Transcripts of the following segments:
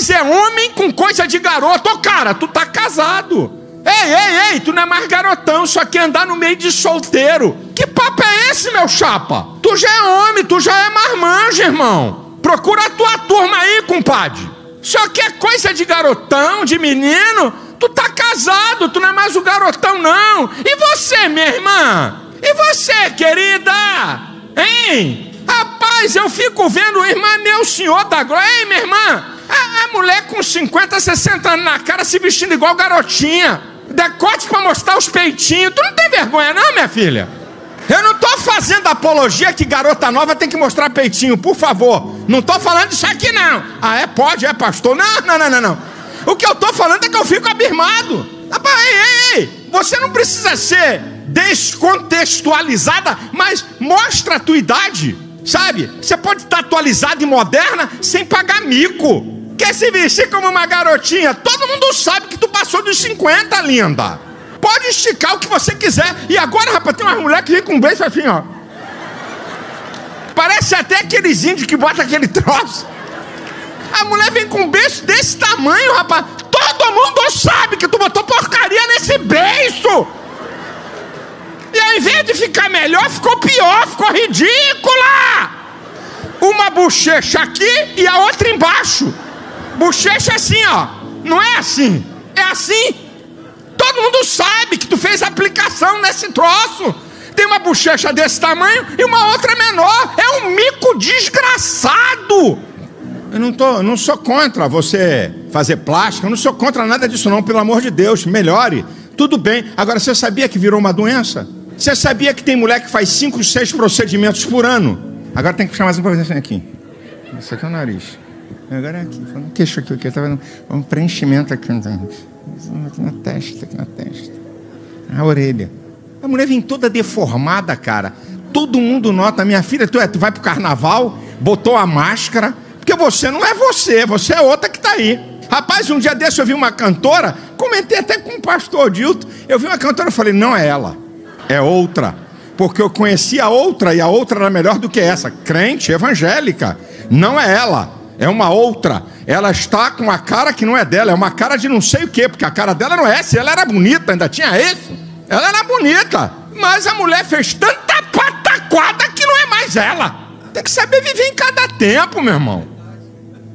Rapaz, é homem com coisa de garoto. Ô, cara, tu tá casado. Ei, ei, ei, tu não é mais garotão, só quer andar no meio de solteiro. Que papo é esse, meu chapa? Tu já é homem, tu já é marmanjo, irmão. Procura a tua turma aí, compadre. Só que é coisa de garotão, de menino. Tu tá casado, tu não é mais o garotão, não. E você, minha irmã? E você, querida? Hein? Rapaz, eu fico vendo, irmã, meu senhor da glória. Ei, minha irmã, a, a mulher com 50, 60 anos na cara se vestindo igual garotinha. Decote para mostrar os peitinhos. Tu não tem vergonha, não, minha filha? Eu não estou fazendo apologia que garota nova tem que mostrar peitinho, por favor. Não estou falando isso aqui, não. Ah, é? Pode, é, pastor? Não, não, não, não, não. O que eu estou falando é que eu fico abismado. Ei, ei, ei. Você não precisa ser descontextualizada, mas mostra a tua idade, sabe? Você pode estar atualizada e moderna sem pagar mico. Quer se vestir como uma garotinha? Todo mundo sabe que tu passou dos 50, linda. Pode esticar o que você quiser. E agora, rapaz, tem uma mulher que vem com um beijo assim, ó. Parece até aqueles índios que bota aquele troço. A mulher vem com um beijo desse tamanho, rapaz. Todo mundo sabe que tu botou porcaria nesse beijo. E ao invés de ficar melhor, ficou pior, ficou ridícula. Uma bochecha aqui e a outra embaixo. Bochecha assim, ó. Não é assim. É assim. Todo mundo sabe que tu fez aplicação nesse troço. Tem uma bochecha desse tamanho e uma outra menor. É um mico desgraçado. Eu não, tô, não sou contra você fazer plástica, eu não sou contra nada disso, não, pelo amor de Deus, melhore. Tudo bem. Agora, você sabia que virou uma doença? Você sabia que tem mulher que faz 5, 6 procedimentos por ano? Agora tem que chamar mais um para aqui. Isso aqui é o nariz. Agora é aqui. Falando queixo aqui, aqui. Eu tava um preenchimento aqui, aqui na testa, aqui na testa. A orelha. A mulher vem toda deformada, cara. Todo mundo nota. Minha filha, tu, é, tu vai pro carnaval, botou a máscara, porque você não é você, você é outra que está aí. Rapaz, um dia desse eu vi uma cantora, comentei até com o pastor Dilton. Eu vi uma cantora e falei: não é ela é outra. Porque eu conhecia a outra e a outra era melhor do que essa. Crente, evangélica. Não é ela, é uma outra. Ela está com uma cara que não é dela, é uma cara de não sei o quê, porque a cara dela não é essa. Ela era bonita, ainda tinha isso. Ela era bonita. Mas a mulher fez tanta pataquada que não é mais ela. Tem que saber viver em cada tempo, meu irmão.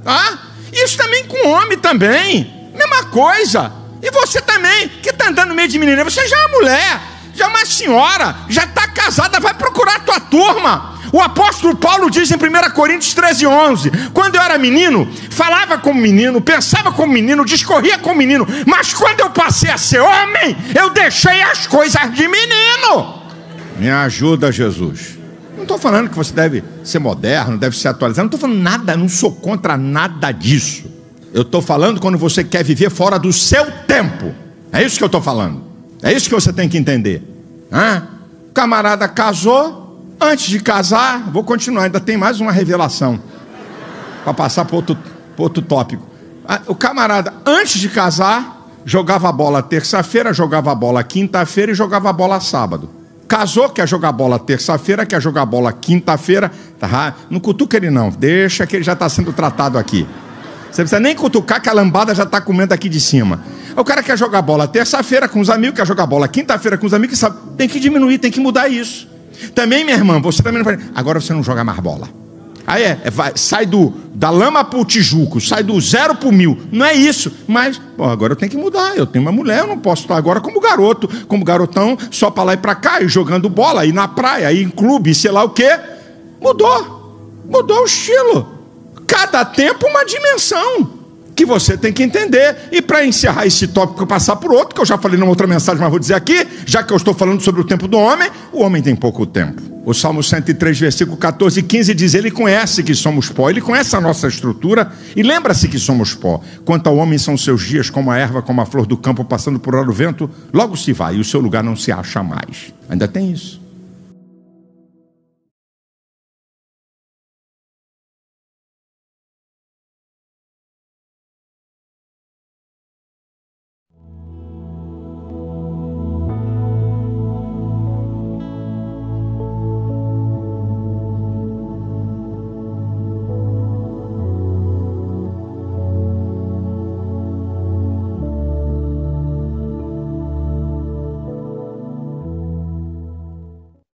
Ah, isso também com homem também. Mesma coisa. E você também, que está andando no meio de menina, você já é mulher já é uma senhora, já está casada, vai procurar a tua turma. O apóstolo Paulo diz em 1 Coríntios 13, 11: Quando eu era menino, falava como menino, pensava como menino, discorria como menino, mas quando eu passei a ser homem, eu deixei as coisas de menino. Me ajuda, Jesus. Não estou falando que você deve ser moderno, deve ser atualizado, não estou falando nada, não sou contra nada disso. Eu estou falando quando você quer viver fora do seu tempo. É isso que eu estou falando. É isso que você tem que entender. Hã? O camarada casou, antes de casar, vou continuar, ainda tem mais uma revelação para passar para outro, outro tópico. O camarada, antes de casar, jogava bola terça-feira, jogava bola quinta-feira e jogava bola sábado. Casou, quer jogar bola terça-feira, quer jogar bola quinta-feira. Tá? Não cutuca ele, não. Deixa que ele já está sendo tratado aqui. Você precisa nem cutucar que a lambada já está comendo aqui de cima. O cara quer jogar bola terça-feira com os amigos, quer jogar bola quinta-feira com os amigos, sabe? tem que diminuir, tem que mudar isso. Também, minha irmã, você também não vai. Agora você não joga mais bola. Aí é, é vai, sai do da lama para o tijuco, sai do zero para o mil. Não é isso. Mas, bom, agora eu tenho que mudar. Eu tenho uma mulher, eu não posso estar agora como garoto, como garotão, só para lá e para cá, e jogando bola, aí na praia, aí em clube, sei lá o quê. Mudou. Mudou o estilo. Cada tempo uma dimensão que você tem que entender. E para encerrar esse tópico e passar por outro, que eu já falei numa outra mensagem, mas vou dizer aqui, já que eu estou falando sobre o tempo do homem, o homem tem pouco tempo. O Salmo 103, versículo 14 e 15 diz: Ele conhece que somos pó, ele conhece a nossa estrutura e lembra-se que somos pó. Quanto ao homem, são seus dias como a erva, como a flor do campo, passando por ar do vento, logo se vai e o seu lugar não se acha mais. Ainda tem isso.